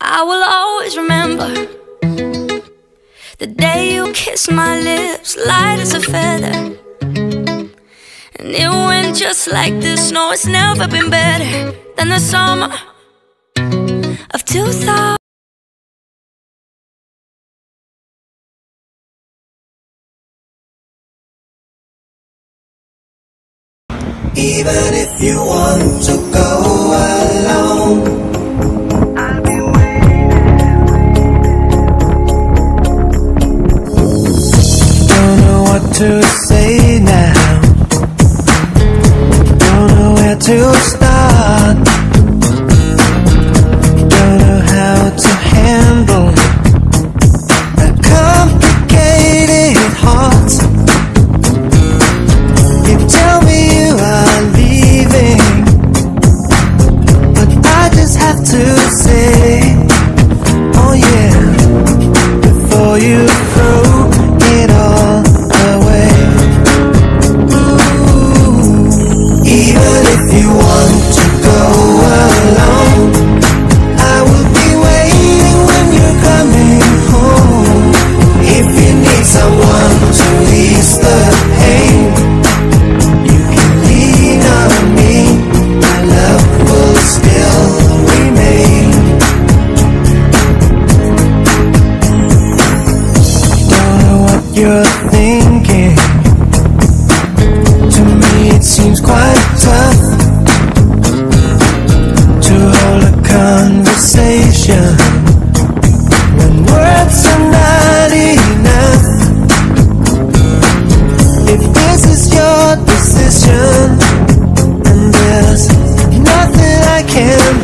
I will always remember the day you kissed my lips, light as a feather. And it went just like this. No, it's never been better than the summer of 2000. Even if you want to go to say now. Don't know where to start you're thinking. To me, it seems quite tough to hold a conversation when words are not enough. If this is your decision, and there's nothing I can